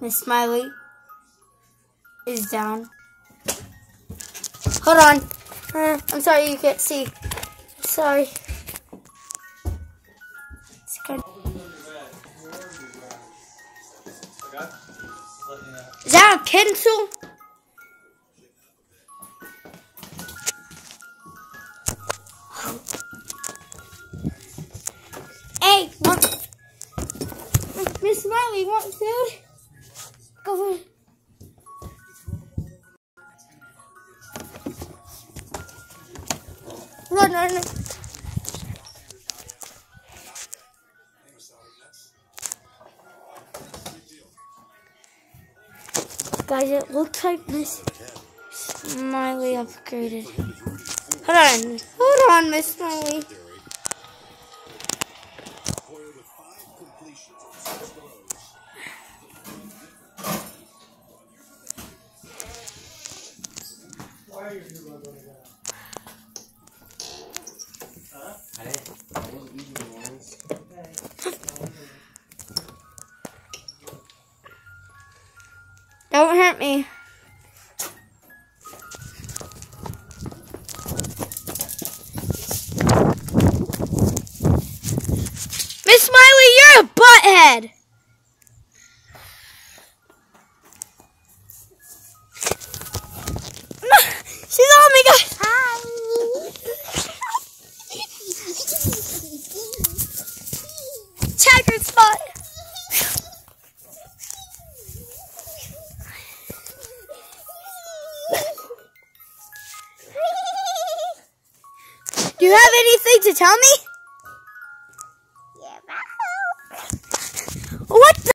Miss Smiley is down. Hold on. Uh, I'm sorry you can't see. Sorry. Is that a pencil? Hey, Miss Smiley, want food? Go for Run, run, run. Guys, it looks like Miss Smiley upgraded. Hold on. Hold on, Miss Smiley. Don't hurt me. Miss Smiley, you're a butthead. Do you have anything to tell me? Yeah. What the